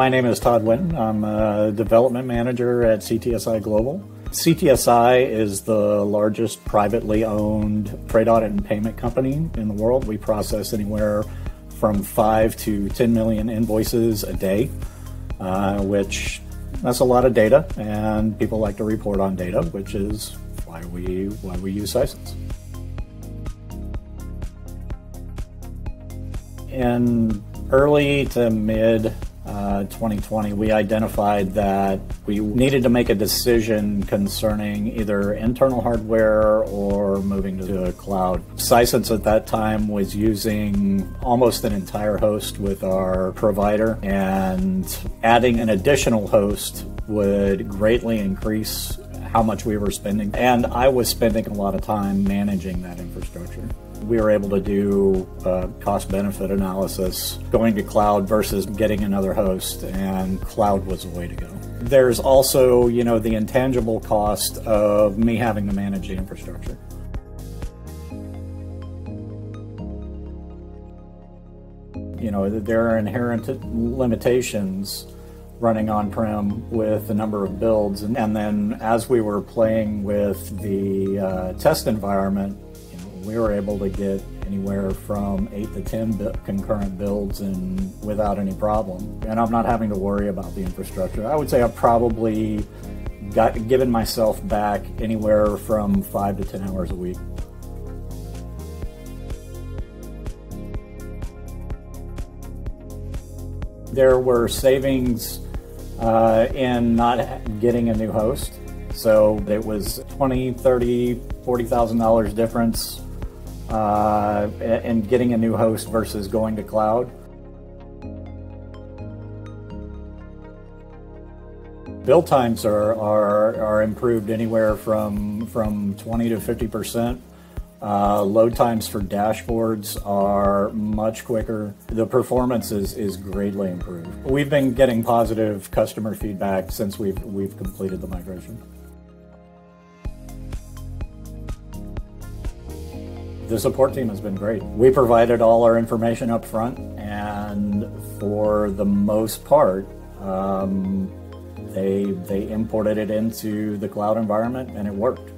My name is Todd Winton. I'm a development manager at CTSI Global. CTSI is the largest privately owned freight audit and payment company in the world. We process anywhere from 5 to 10 million invoices a day, uh, which that's a lot of data, and people like to report on data, which is why we why we use Sisense. In early to mid uh, 2020, we identified that we needed to make a decision concerning either internal hardware or moving to the cloud. Sisense at that time was using almost an entire host with our provider, and adding an additional host would greatly increase how much we were spending. And I was spending a lot of time managing that infrastructure we were able to do a cost benefit analysis going to cloud versus getting another host, and cloud was the way to go. There's also, you know, the intangible cost of me having to manage the infrastructure. You know, there are inherent limitations running on-prem with a number of builds. And, and, then as we were playing with the uh, test environment, we were able to get anywhere from 8 to 10 concurrent builds and without any problem. And I'm not having to worry about the infrastructure. I would say I've probably got given myself back anywhere from 5 to 10 hours a week. There were savings uh, in not getting a new host. So it was 20, 30, $40,000 difference uh, and getting a new host versus going to cloud. Build times are, are, are improved anywhere from, from 20 to 50%. Uh, load times for dashboards are much quicker. The performance is, is greatly improved. We've been getting positive customer feedback since we've, we've completed the migration. The support team has been great. We provided all our information up front, and for the most part, um, they they imported it into the cloud environment, and it worked.